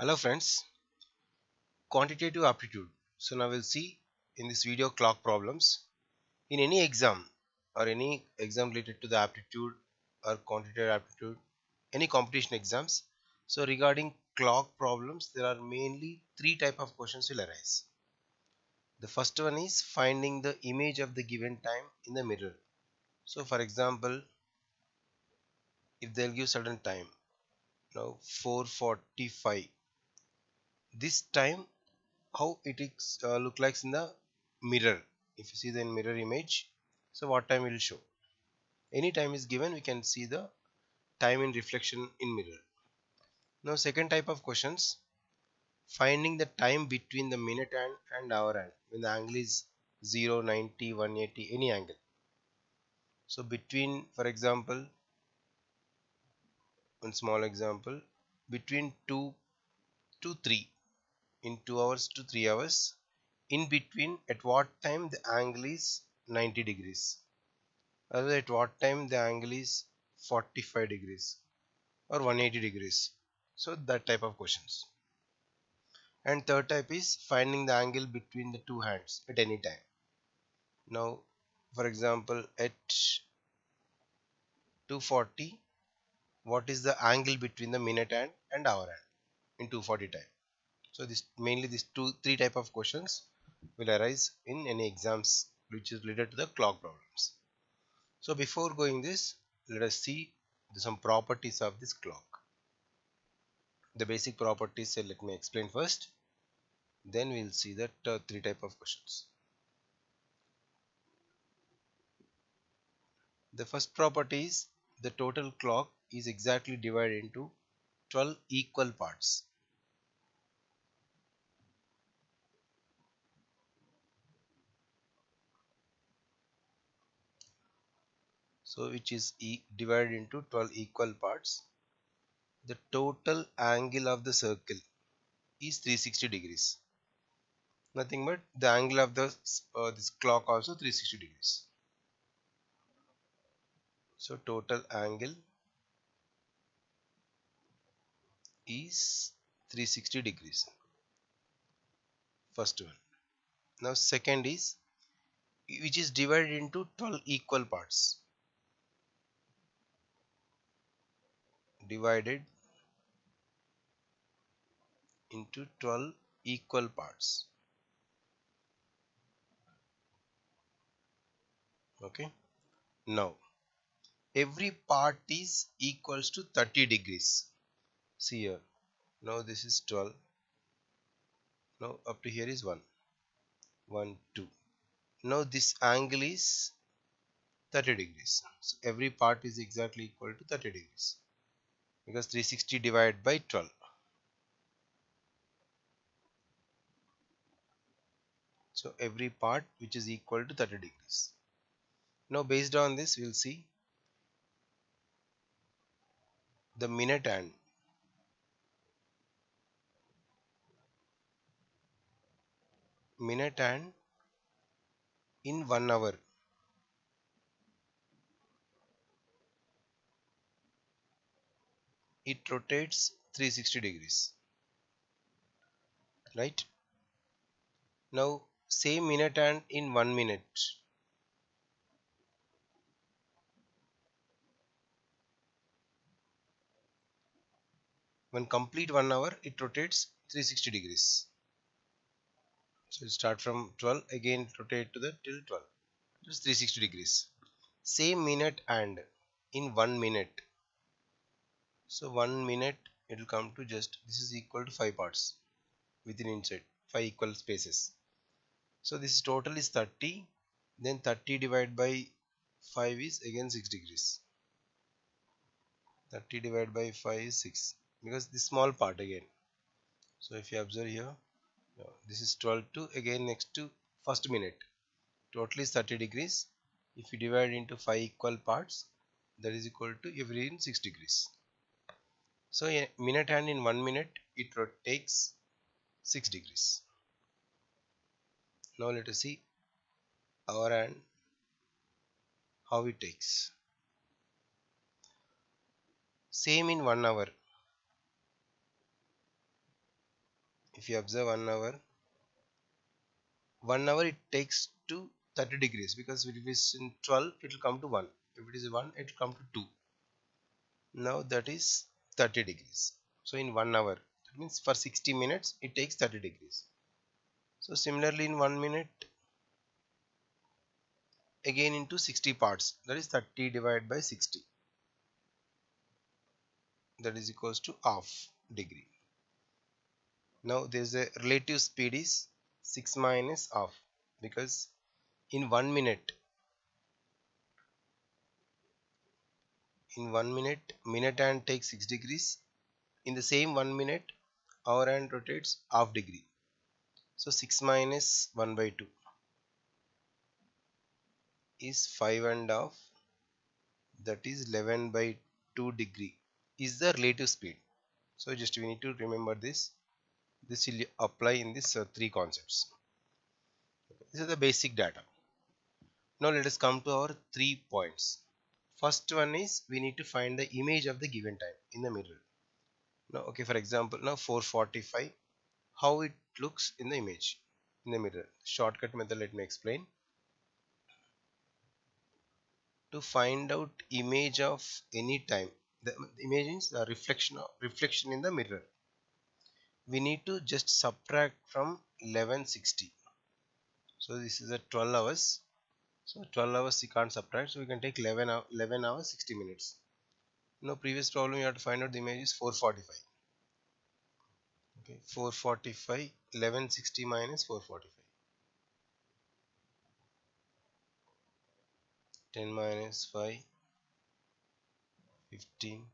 Hello friends, quantitative aptitude. So now we'll see in this video clock problems. In any exam or any exam related to the aptitude or quantitative aptitude, any competition exams. So regarding clock problems, there are mainly three type of questions will arise. The first one is finding the image of the given time in the mirror. So for example, if they'll give certain time, now 445 this time how it is uh, look like in the mirror. If you see the mirror image so what time will show? Any time is given we can see the time in reflection in mirror. Now second type of questions. Finding the time between the minute hand and hour hand when the angle is 0 90 180 any angle. So between for example one small example between 2 to 3 in 2 hours to 3 hours. In between at what time the angle is 90 degrees. Or at what time the angle is 45 degrees or 180 degrees. So that type of questions. And third type is finding the angle between the two hands at any time. Now for example at 240 what is the angle between the minute hand and hour hand in 240 time so this mainly these two three type of questions will arise in any exams which is related to the clock problems. So before going this let us see some properties of this clock. The basic properties so let me explain first. Then we'll see that uh, three type of questions. The first property is the total clock is exactly divided into 12 equal parts so which is e divided into 12 equal parts. The total angle of the circle is 360 degrees. Nothing but the angle of the uh, this clock also 360 degrees. So total angle is 360 degrees. First one. Now second is which is divided into 12 equal parts divided into 12 equal parts. Okay. Now every part is equals to 30 degrees. See here. Now this is 12 now up to here is 1 1 2 now this angle is 30 degrees. So every part is exactly equal to 30 degrees because 360 divided by 12 so every part which is equal to 30 degrees. Now based on this we'll see the minute hand minute hand in one hour it rotates 360 degrees. Right? Now same minute hand in one minute. When complete one hour it rotates 360 degrees. So start from 12 again rotate to the till 12 just 360 degrees. Same minute and in one minute so one minute it will come to just this is equal to five parts within inside five equal spaces. So this total is 30 then 30 divided by 5 is again 6 degrees. 30 divided by 5 is 6 because this small part again. So if you observe here this is 12 to again next to first minute. Total is 30 degrees. If you divide into 5 equal parts that is equal to every in 6 degrees so a minute hand in one minute it takes 6 degrees. Now let us see hour hand how it takes. Same in one hour. If you observe 1 hour 1 hour it takes to 30 degrees because if it is in 12 it will come to 1 if it is 1 it will come to 2 now that is 30 degrees. So in 1 hour that means for 60 minutes it takes 30 degrees. So similarly in 1 minute again into 60 parts that is 30 divided by 60 that is equals to half degree. Now there is a relative speed is 6 minus half because in 1 minute in 1 minute minute hand takes 6 degrees. In the same 1 minute hour hand rotates half degree. So 6 minus 1 by 2 is 5 and half. That is 11 by 2 degree is the relative speed. So just we need to remember this. This will apply in these uh, three concepts. This is the basic data. Now let us come to our three points first one is we need to find the image of the given time in the mirror. Now okay for example now 445 how it looks in the image in the mirror. Shortcut method let me explain. To find out image of any time the image is the reflection of reflection in the mirror. We need to just subtract from 1160 so this is a 12 hours so 12 hours we can't subtract so we can take 11 hour, 11 hours 60 minutes. Now previous problem you have to find out the image is 445 okay 445 1160 minus 445 10 minus 5 15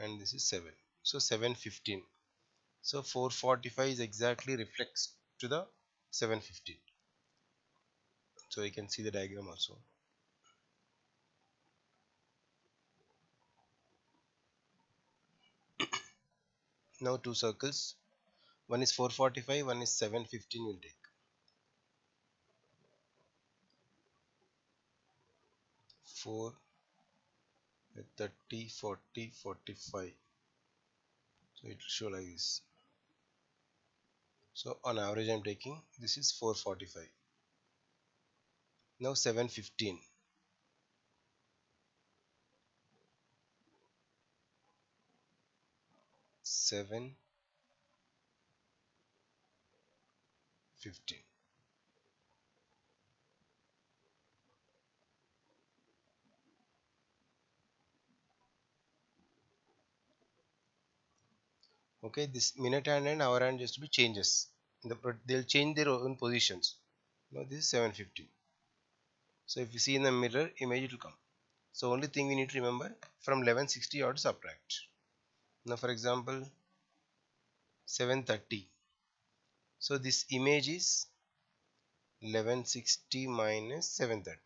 and this is 7 so 715 so 445 is exactly reflects to the 715 so you can see the diagram also. Now two circles. One is 445 one is 715 will take. 4 30 40 45 so it will show like this. So on average I'm taking this is 445 now 715 7 15 okay this minute hand and hour hand just to be changes. The, they'll change their own positions. Now this is 750 so if you see in the mirror image it will come. So only thing we need to remember from 1160 or subtract. Now for example 730 so this image is 1160 minus 730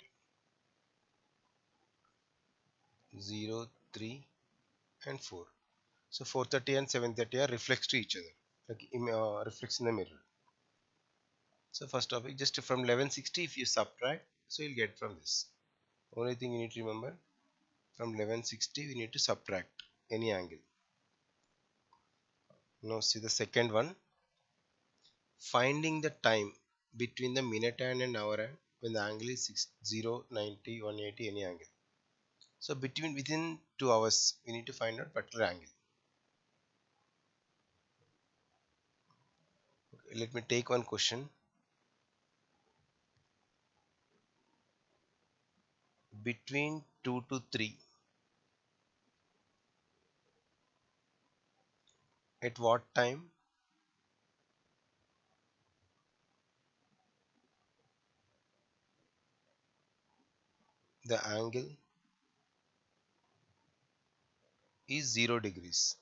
0 3 and 4 so 430 and 730 are reflects to each other. Like uh, reflects in the mirror. So first topic just from 1160 if you subtract so you'll get from this. Only thing you need to remember. From 1160 we need to subtract any angle. Now see the second one. Finding the time between the minute hand and hour hand when the angle is 6, 0 90 180 any angle. So between within two hours we need to find out particular angle. Let me take one question between 2 to 3 at what time? The angle is 0 degrees.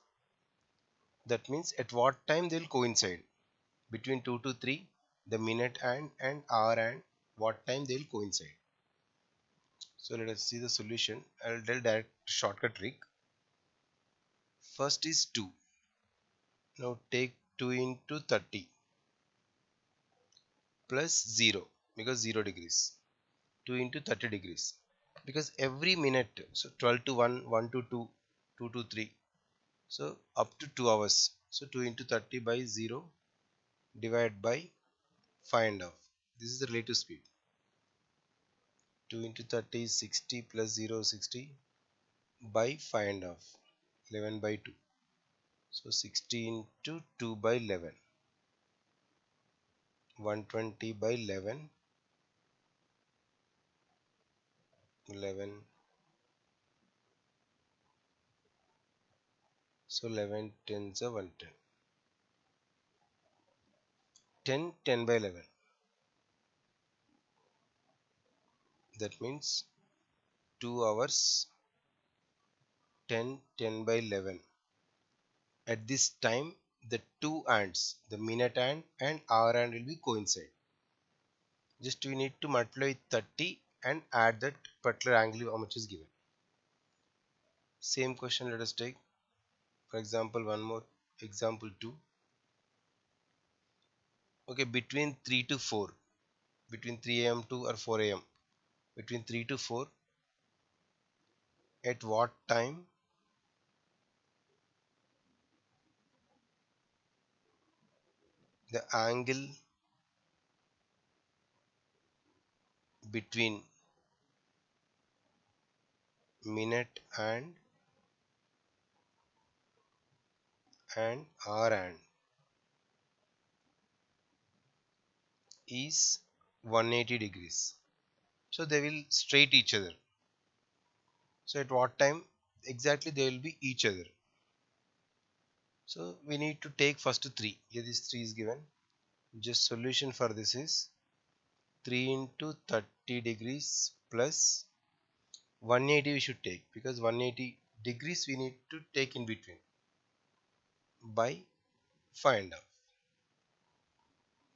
That means at what time they'll coincide? Between 2 to 3 the minute hand and hour hand what time they will coincide so let us see the solution. I'll tell direct shortcut trick. First is 2 now take 2 into 30 plus 0 because 0 degrees. 2 into 30 degrees. Because every minute so 12 to 1 1 to 2 2 to 3 so up to 2 hours. So 2 into 30 by 0 divided by 5 and half. This is the relative speed 2 into 30 is 60 plus 0 60 by 5 and half 11 by 2 so 60 into 2 by 11 120 by 11 11 so 11 tens are 110 10 10 by 11 that means 2 hours 10 10 by 11 at this time the two ants the minute ant and hour ant will be coincide. Just we need to multiply 30 and add that particular angle how much is given. Same question let us take. For example one more example 2 okay between 3 to 4 between 3 am to or 4 am between 3 to 4 at what time? The angle between minute and and hour and is 180 degrees so they will straight each other. So at what time exactly they will be each other. So we need to take first three. Here this 3 is given. Just solution for this is 3 into 30 degrees plus 180 we should take because 180 degrees we need to take in between by find out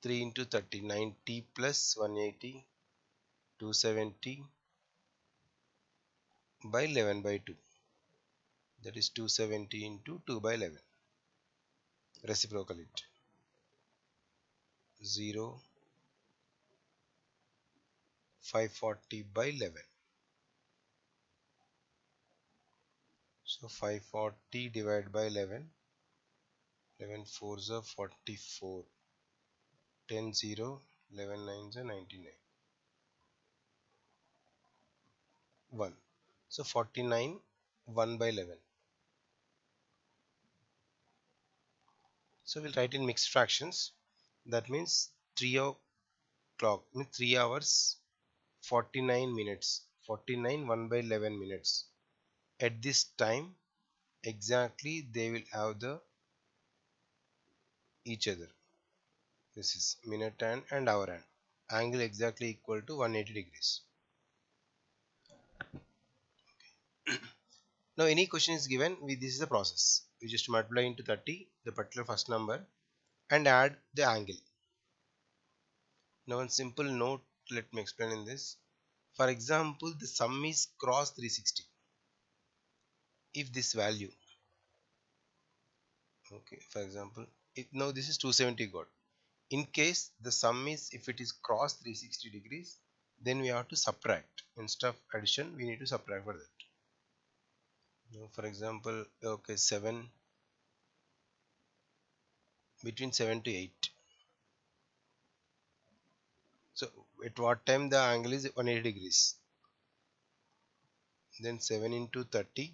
3 into 30 90 plus 180 270 by 11 by 2 that is 270 into 2 by 11 reciprocal it 0 540 by 11 so 540 divided by 11 11 4s are 44 10 0 11 9s are 99 1 so 49 1 by 11 so we'll write in mixed fractions. That means 3 o'clock means 3 hours 49 minutes. 49 1 by 11 minutes. At this time exactly they will have the each other. This is minute hand and hour hand angle exactly equal to 180 degrees now any question is given we this is the process. We just multiply into 30 the particular first number and add the angle. Now one simple note let me explain in this. For example the sum is cross 360 if this value okay for example if now this is 270 got in case the sum is if it is cross 360 degrees then we have to subtract. Instead of addition we need to subtract for that for example okay 7 between 7 to 8 so at what time the angle is 180 degrees? Then 7 into 30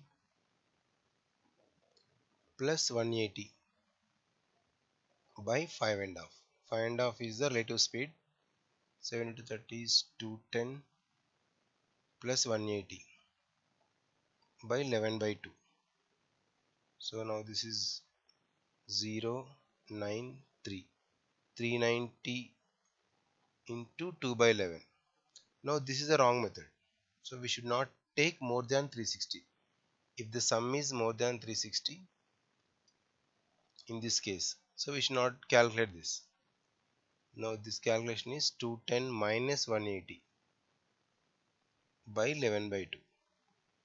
plus 180 by 5 and half. 5 and half is the relative speed. 7 into 30 is 210 plus 180 by 11 by 2 so now this is 0 9 3 390 into 2 by 11 now this is a wrong method. So we should not take more than 360 if the sum is more than 360 in this case so we should not calculate this. Now this calculation is 210 minus 180 by 11 by 2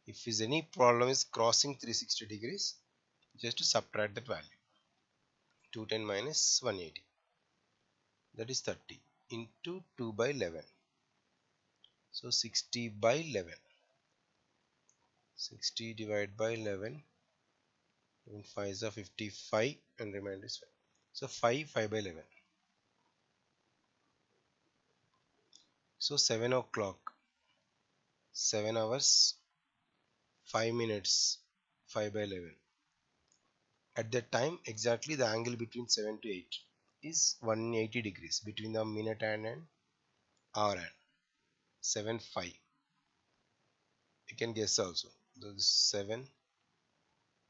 if is any problem is crossing 360 degrees just to subtract that value. 210 minus 180 that is 30 into 2 by 11 so 60 by 11 60 divided by 11 5 is a 55 and remainder is 5 so 5 5 by 11 so 7 o'clock. 7 hours 5 minutes 5 by 11 at that time exactly the angle between 7 to 8 is 180 degrees between the minute hand and hour hand 7 5 you can guess also. This 7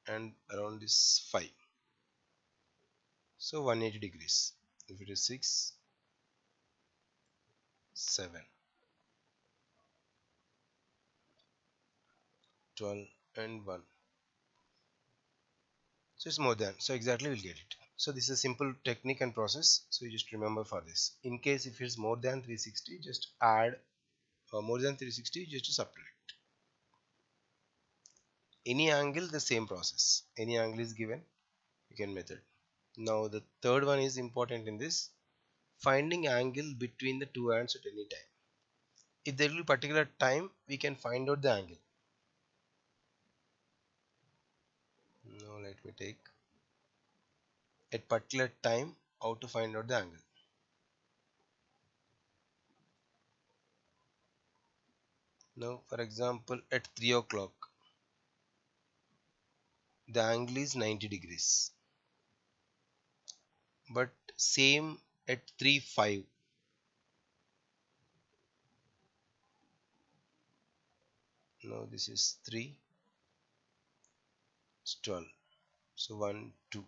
and around this 5 so 180 degrees. If it is 6 7 12 and 1 so it's more than so exactly we'll get it. So this is a simple technique and process. So you just remember for this. In case if it's more than 360 just add uh, more than 360 just subtract. Any angle the same process. Any angle is given you can method. Now the third one is important in this. Finding angle between the two ends at any time. If there will be particular time we can find out the angle now let me take at particular time how to find out the angle. Now for example at 3 o'clock the angle is 90 degrees. But same at 3 5 now this is 3 it's 12 so 1 2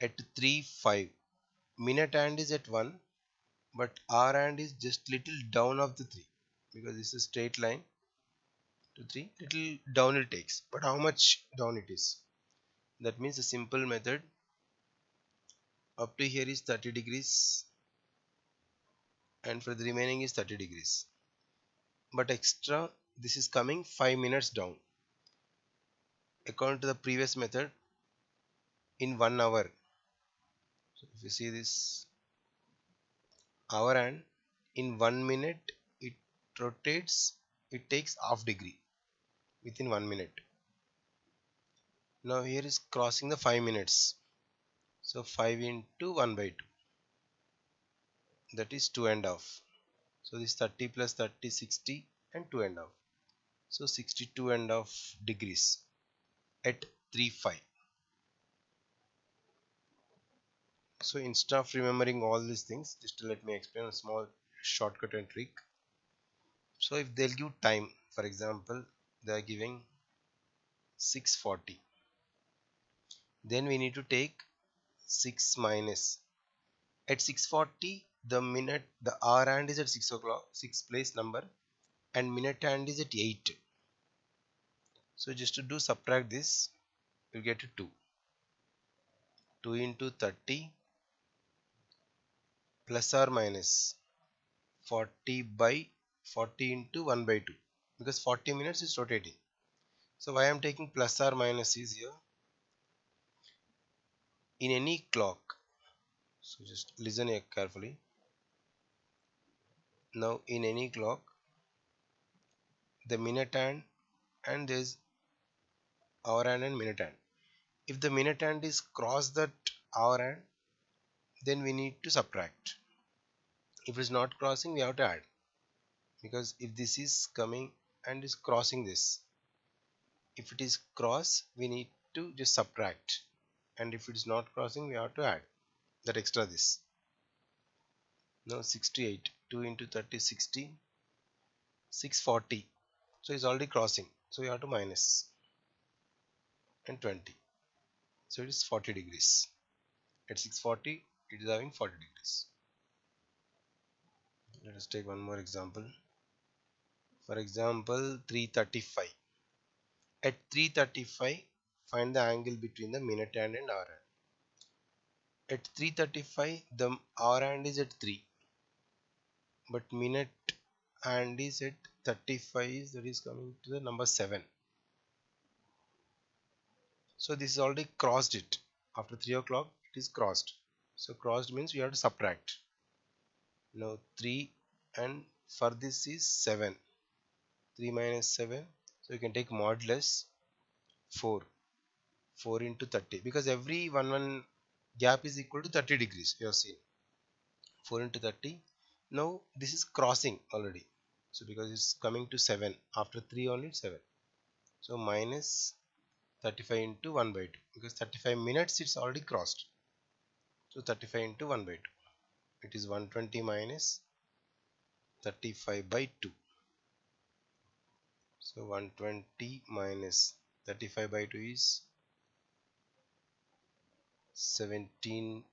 at 3 5 minute hand is at 1 but hour hand is just little down of the 3 because this is straight line to 3 little down it takes. But how much down it is? That means a simple method. Up to here is 30 degrees and for the remaining is 30 degrees. But extra this is coming 5 minutes down according to the previous method in 1 hour. So if you see this hour and in one minute it rotates it takes half degree within one minute. Now here is crossing the 5 minutes. So 5 into 1 by 2 that is 2 and half. So this 30 plus 30 60 and 2 and half. So 62 and half degrees at 3 5 so instead of remembering all these things just let me explain a small shortcut and trick. So if they'll give time for example they are giving 640 then we need to take 6 minus. At 640 the minute the hour hand is at 6 o'clock 6 place number and minute hand is at 8 so just to do subtract this you get 2 2 into 30 plus or minus 40 by 40 into 1 by 2 because 40 minutes is rotating. So why I'm taking plus or minus is here. In any clock so just listen here carefully. Now in any clock the minute hand and there's hour hand and minute hand if the minute hand is cross that hour hand then we need to subtract. If it is not crossing we have to add. Because if this is coming and is crossing this if it is cross we need to just subtract. And if it is not crossing we have to add that extra this. Now 68 2 into 30 60 640 so it's already crossing. So we have to minus and 20 so it is 40 degrees. At 640 it is having 40 degrees. Let us take one more example. For example 335 at 335 find the angle between the minute hand and hour hand. At 335 the hour hand is at 3 but minute hand is at 35 that is coming to the number 7 so this is already crossed it. After 3 o'clock it is crossed. So crossed means we have to subtract. Now 3 and for this is 7 3 minus 7 so you can take modulus 4 4 into 30 because every one one gap is equal to 30 degrees you have seen. 4 into 30 now this is crossing already. So because it's coming to 7 after 3 only 7 so minus 35 into 1 by 2 because 35 minutes it's already crossed. So 35 into 1 by 2 it is 120 minus 35 by 2 so 120 minus 35 by 2 is 17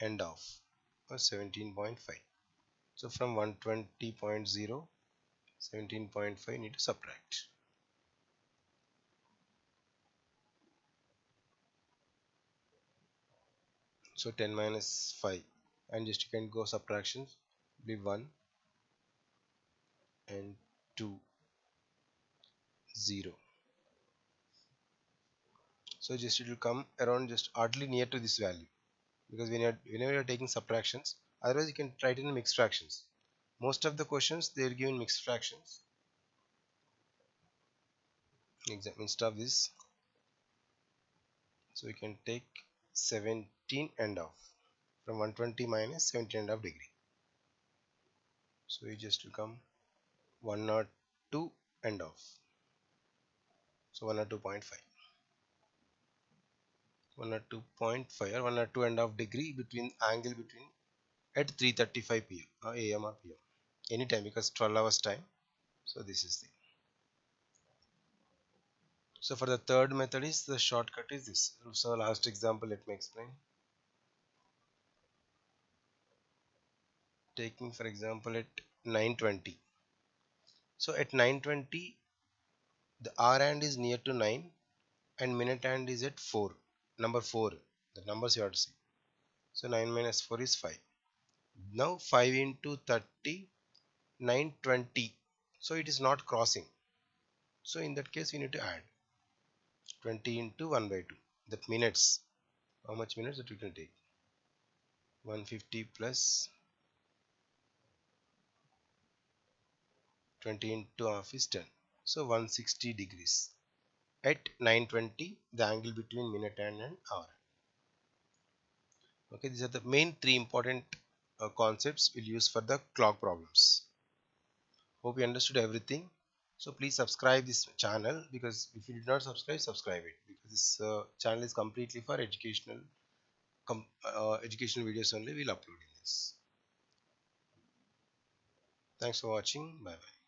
and off or 17.5 so from 120.0 17.5 need to subtract so 10 minus 5 and just you can go subtractions. Be 1 and 2 0 so just it will come around just oddly near to this value. Because when you're whenever you're taking subtractions otherwise you can try it in mixed fractions. Most of the questions they are given mixed fractions. Instead of this. So you can take 17 and off. From 120 minus 17 and off degree. So we just will come 102 and off. So 102.5 102.5 or 102 and off degree between angle between at 3:35 pm uh, or am or pm anytime because 12 hours time. So this is the so for the third method is the shortcut is this. So last example let me explain taking for example at 920 so at 920 the hour hand is near to 9 and minute hand is at 4 number 4 the numbers you have to see so 9 minus 4 is 5 now 5 into 30 920 so it is not crossing. So in that case we need to add 20 into 1 by 2 that minutes how much minutes that we can take? 150 plus 20 into half is 10 so 160 degrees. At 920 the angle between minute hand and hour. Okay these are the main three important uh, concepts we'll use for the clock problems. Hope you understood everything. So please subscribe this channel because if you did not subscribe subscribe it because this uh, channel is completely for educational uh, educational videos only. We'll upload in this. Thanks for watching. Bye bye